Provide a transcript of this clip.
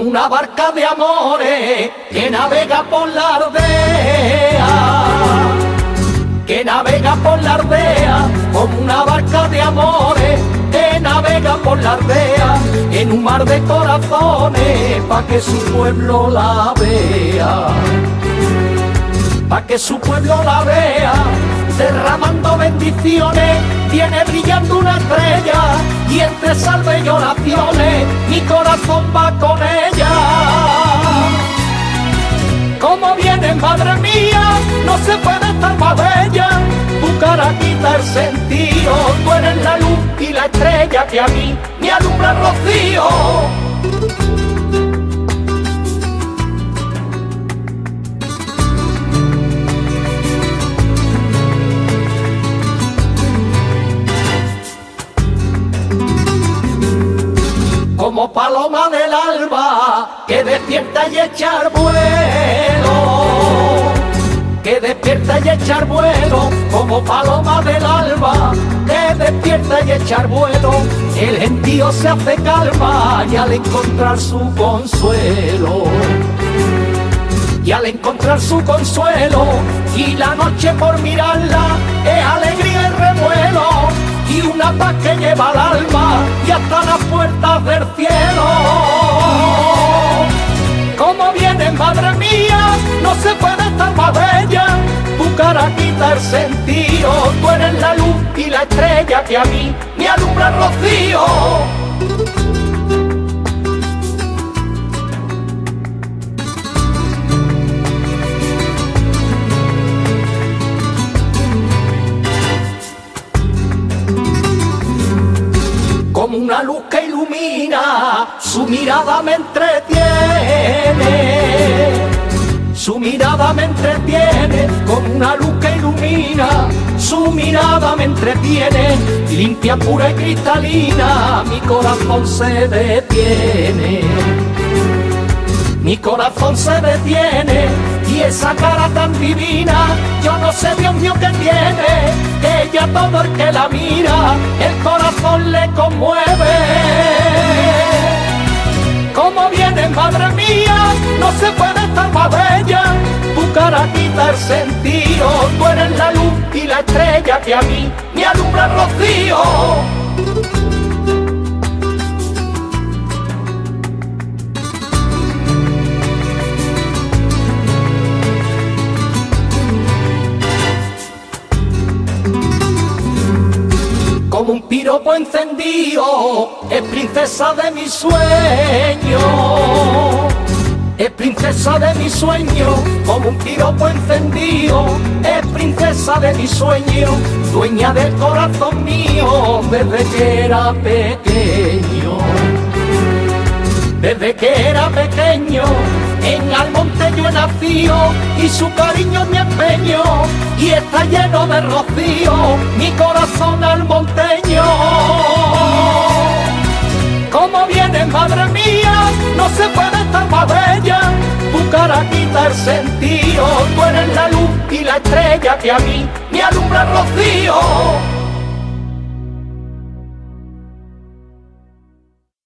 una barca de amores que navega por la aldea, que navega por la aldea, como una barca de amores que navega por la aldea, en un mar de corazones, pa' que su pueblo la vea, pa' que su pueblo la vea derramando bendiciones, viene brillando una estrella y entre salve y oraciones mi corazón va con ella. Como viene madre mía, no se puede estar más bella, tu cara quita el sentido, tú eres la luz y la estrella que a mí me alumbra rocío. Paloma del alba que despierta y echar vuelo, que despierta y echar vuelo, como paloma del alba que despierta y echar vuelo, el gentío se hace calma y al encontrar su consuelo. Y al encontrar su consuelo y la noche por mirarla es alegría y revuelo y una paz que lleva al alma y hasta las puertas del cielo. Como viene madre mía, no se puede estar más bella, tu cara quita el sentido, tú eres la luz y la estrella que a mí me alumbra el rocío. Una luz que ilumina, su mirada me entretiene. Su mirada me entretiene, como una luz que ilumina, su mirada me entretiene, limpia, pura y cristalina, mi corazón se detiene. Mi corazón se detiene y esa cara tan divina, yo no sé Dios mío que tiene, ella todo el que la mira, el corazón le conmueve. Como viene madre mía, no se puede estar más bella, tu cara quita el sentido, tú eres la luz y la estrella que a mí me alumbra el rocío. Piropo encendido, es princesa de mi sueño. Es princesa de mi sueño, como un piropo encendido, es princesa de mi sueño, dueña del corazón mío desde que era pequeño. Desde que era pequeño, en Almonte yo he nacido y su cariño mi empeño y está lleno de rocío mi corazón almonteño. Como viene madre mía, no se puede estar más bella, tu cara quita el sentido, tú eres la luz y la estrella que a mí me alumbra rocío.